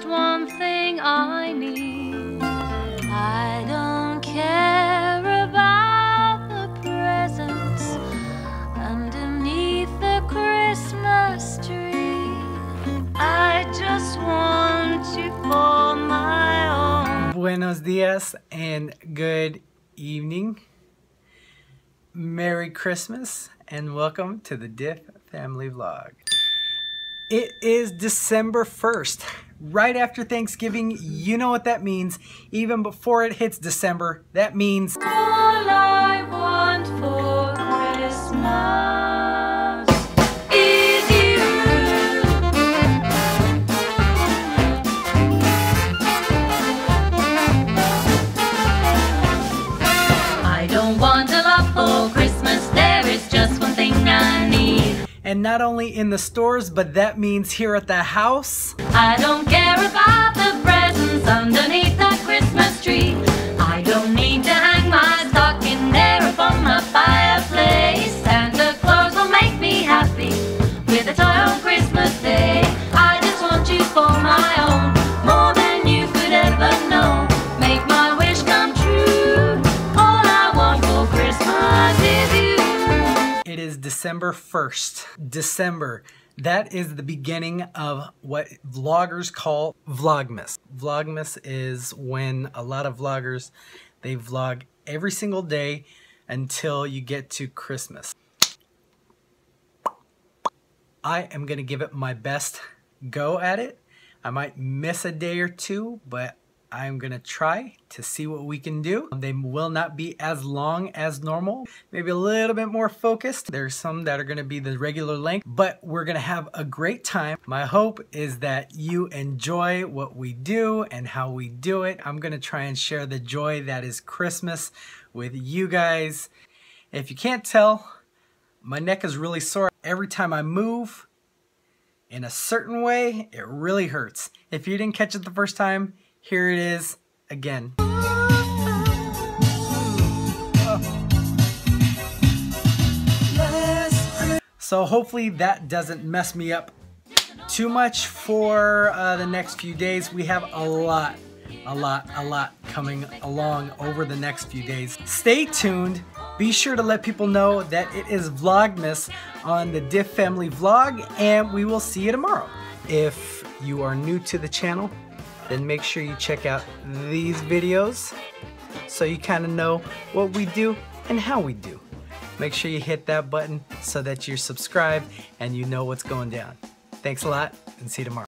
just one thing I need. I don't care about the presents underneath the Christmas tree. I just want you for my own. Buenos dias and good evening. Merry Christmas and welcome to the dif Family Vlog. It is December 1st right after Thanksgiving. You know what that means. Even before it hits December, that means I want for Christmas is. I don't want a lot for and not only in the stores, but that means here at the house. I don't care about the presents underneath that Christmas tree. I don't need to hang my stocking there upon my fireplace. Santa Claus will make me happy with a toy on Christmas Day. I just want you for my own, December 1st. December. That is the beginning of what vloggers call Vlogmas. Vlogmas is when a lot of vloggers they vlog every single day until you get to Christmas. I am going to give it my best go at it. I might miss a day or two, but I'm to try to see what we can do. They will not be as long as normal, maybe a little bit more focused. There's some that are to be the regular length, but we're to have a great time. My hope is that you enjoy what we do and how we do it. I'm to try and share the joy that is Christmas with you guys. If you can't tell, my neck is really sore. Every time I move in a certain way, it really hurts. If you didn't catch it the first time, here it is again. So hopefully that doesn't mess me up too much for uh, the next few days. We have a lot, a lot, a lot coming along over the next few days. Stay tuned. Be sure to let people know that it is Vlogmas on the dif Family Vlog, and we will see you tomorrow. If you are new to the channel, then make sure you check out these videos so you kind of know what we do and how we do. Make sure you hit that button so that you're subscribed and you know what's going down. Thanks a lot and see you tomorrow.